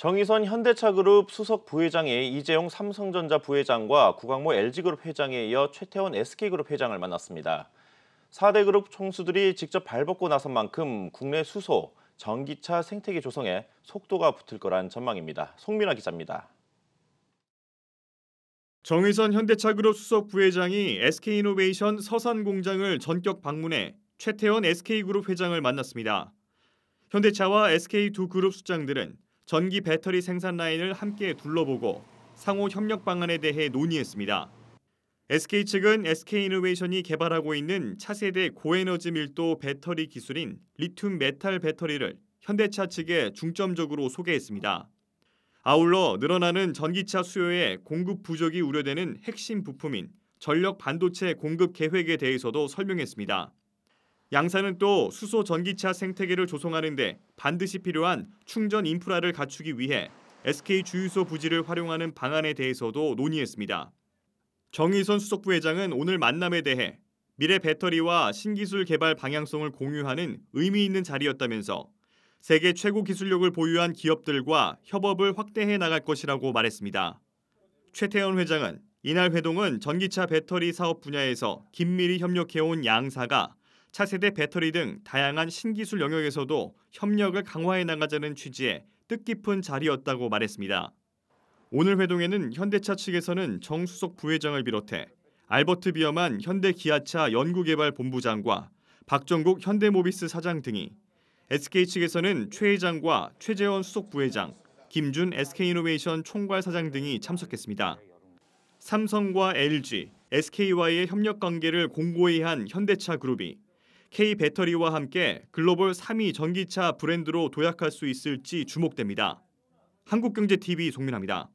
정의선 현대차그룹 수석 부회장이 이재용 삼성전자 부회장과 구광모 LG그룹 회장에 이어 최태원 SK그룹 회장을 만났습니다. 4대 그룹 총수들이 직접 발벗고 나선 만큼 국내 수소, 전기차 생태계 조성에 속도가 붙을 거란 전망입니다. 송민아 기자입니다. 정의선 현대차그룹 수석 부회장이 SK이노베이션 서산 공장을 전격 방문해 최태원 SK그룹 회장을 만났습니다. 현대차와 SK 두 그룹 수장들은 전기 배터리 생산 라인을 함께 둘러보고 상호 협력 방안에 대해 논의했습니다. SK 측은 SK이노베이션이 개발하고 있는 차세대 고에너지 밀도 배터리 기술인 리튬 메탈 배터리를 현대차 측에 중점적으로 소개했습니다. 아울러 늘어나는 전기차 수요에 공급 부족이 우려되는 핵심 부품인 전력 반도체 공급 계획에 대해서도 설명했습니다. 양사는 또 수소 전기차 생태계를 조성하는 데 반드시 필요한 충전 인프라를 갖추기 위해 SK 주유소 부지를 활용하는 방안에 대해서도 논의했습니다. 정의선 수석 부회장은 오늘 만남에 대해 미래 배터리와 신기술 개발 방향성을 공유하는 의미 있는 자리였다면서 세계 최고 기술력을 보유한 기업들과 협업을 확대해 나갈 것이라고 말했습니다. 최태원 회장은 이날 회동은 전기차 배터리 사업 분야에서 긴밀히 협력해온 양사가 차세대 배터리 등 다양한 신기술 영역에서도 협력을 강화해 나가자는 취지의 뜻깊은 자리였다고 말했습니다. 오늘 회동에는 현대차 측에서는 정수석 부회장을 비롯해 알버트 비어만 현대기아차 연구개발본부장과 박정국 현대모비스 사장 등이 SK 측에서는 최 회장과 최재원 수석 부회장, 김준 SK이노베이션 총괄 사장 등이 참석했습니다. 삼성과 LG, SK와의 협력 관계를 공고히 한 현대차 그룹이 K 배터리와 함께 글로벌 3위 전기차 브랜드로 도약할 수 있을지 주목됩니다. 한국경제TV 송민아입니다.